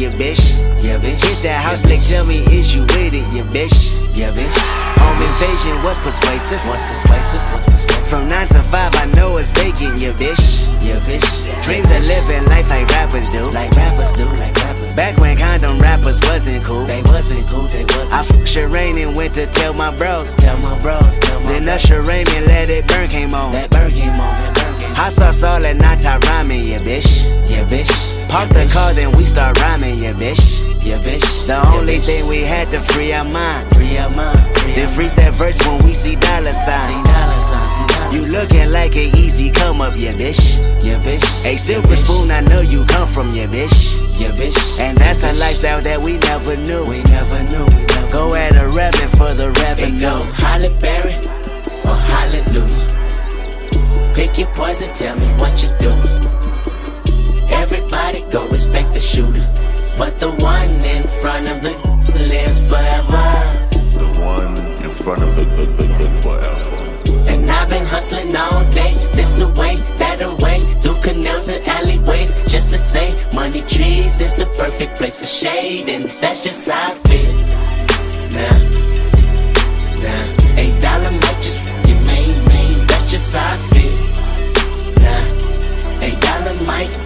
yeah, bitch. Yeah, bitch. Hit that house, like, tell me, is you with it, yeah, bitch. Yeah, bitch. Home invasion was persuasive. What's persuasive? What's persuasive? From 9 to 5, I know it's vacant, yeah, bitch. Yeah, bitch. Dreams of living life like rappers do. Like rappers do, like rappers. Back when condom wrappers wasn't cool. They wasn't cool, they wasn't. I f Sherane and went to tell my bros. Tell my bros, tell my Then. Usher Raymond let it burn came on. That bird came on, that bird came on. Hot sauce all that night I rhyming, yeah, bitch. Yeah, bitch. Park yeah, the car, then we start rhyming, yeah, bitch. Yeah, bitch. The yeah, only bitch. thing we had to free our mind. Free our mind. Free Then freeze that verse when we see dollar See signs. dollar signs, dollar You looking like an easy come up, yeah, bitch. Yeah, bitch. A Yeah, silver bitch. spoon, I know you come from, yeah, bitch. Yeah, bitch. And that's yeah, a lifestyle that we never knew. We never knew. We never Go at a revving for the revenue. It go Halle Berry or Hallelujah. Pick your poison, tell me shooter. But the one in front of the lives forever. The one in front of the, the, the, the forever. And I've been hustling all day, this away, that away, through canals and alleyways, just to say, money trees is the perfect place for shade, and that's just how I feel. Now, now, eight dollar might just get main, main, that's just how I feel. Nah, eight dollar might